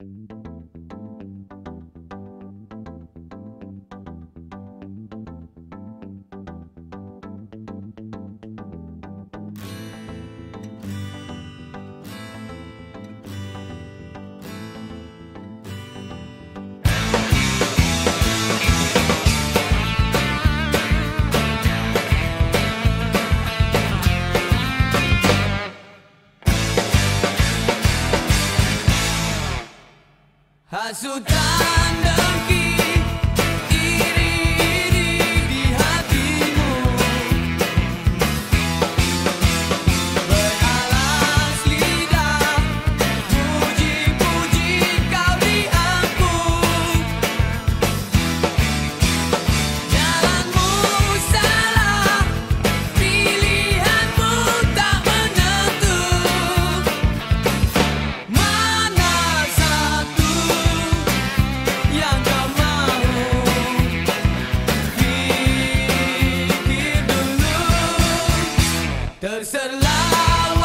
Música Hasutan dengki I